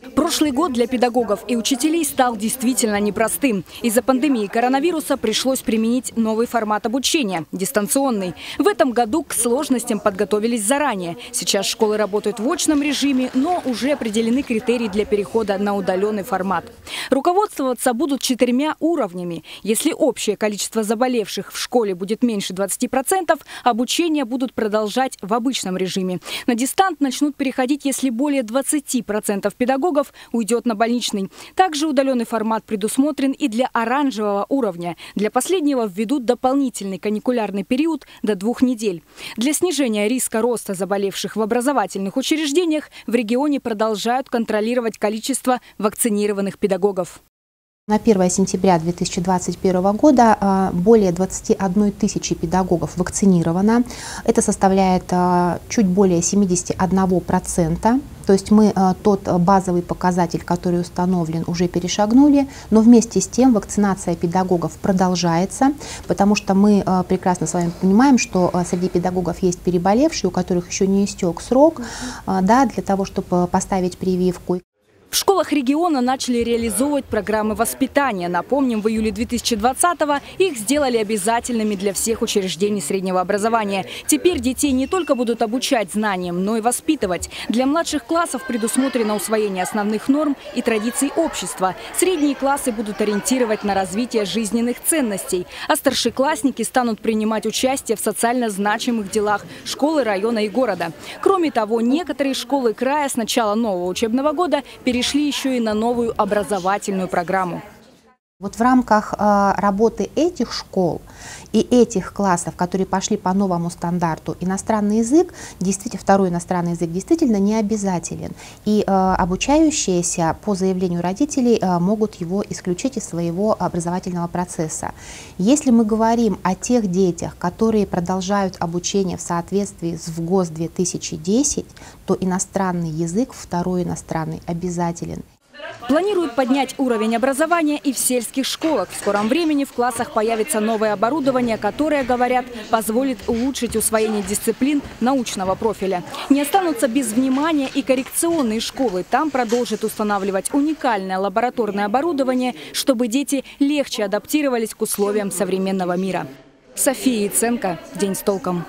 speak Прошлый год для педагогов и учителей стал действительно непростым. Из-за пандемии коронавируса пришлось применить новый формат обучения – дистанционный. В этом году к сложностям подготовились заранее. Сейчас школы работают в очном режиме, но уже определены критерии для перехода на удаленный формат. Руководствоваться будут четырьмя уровнями. Если общее количество заболевших в школе будет меньше 20%, обучение будут продолжать в обычном режиме. На дистант начнут переходить, если более 20% педагогов уйдет на больничный. Также удаленный формат предусмотрен и для оранжевого уровня. Для последнего введут дополнительный каникулярный период до двух недель. Для снижения риска роста заболевших в образовательных учреждениях в регионе продолжают контролировать количество вакцинированных педагогов. На 1 сентября 2021 года а, более 21 тысячи педагогов вакцинировано. Это составляет а, чуть более 71%. То есть мы а, тот базовый показатель, который установлен, уже перешагнули, но вместе с тем вакцинация педагогов продолжается, потому что мы прекрасно с вами понимаем, что среди педагогов есть переболевшие, у которых еще не истек срок да, для того, чтобы поставить прививку. В школах региона начали реализовывать программы воспитания. Напомним, в июле 2020-го их сделали обязательными для всех учреждений среднего образования. Теперь детей не только будут обучать знаниям, но и воспитывать. Для младших классов предусмотрено усвоение основных норм и традиций общества. Средние классы будут ориентировать на развитие жизненных ценностей, а старшеклассники станут принимать участие в социально значимых делах школы, района и города. Кроме того, некоторые школы края с начала нового учебного года перейдут перешли еще и на новую образовательную программу. Вот в рамках э, работы этих школ и этих классов, которые пошли по новому стандарту, иностранный язык, действительно, второй иностранный язык действительно не обязателен. И э, обучающиеся по заявлению родителей э, могут его исключить из своего образовательного процесса. Если мы говорим о тех детях, которые продолжают обучение в соответствии с ВГОС 2010, то иностранный язык, второй иностранный, обязателен. Планируют поднять уровень образования и в сельских школах. В скором времени в классах появится новое оборудование, которое, говорят, позволит улучшить усвоение дисциплин научного профиля. Не останутся без внимания и коррекционные школы. Там продолжат устанавливать уникальное лабораторное оборудование, чтобы дети легче адаптировались к условиям современного мира. София Яценко. День с толком.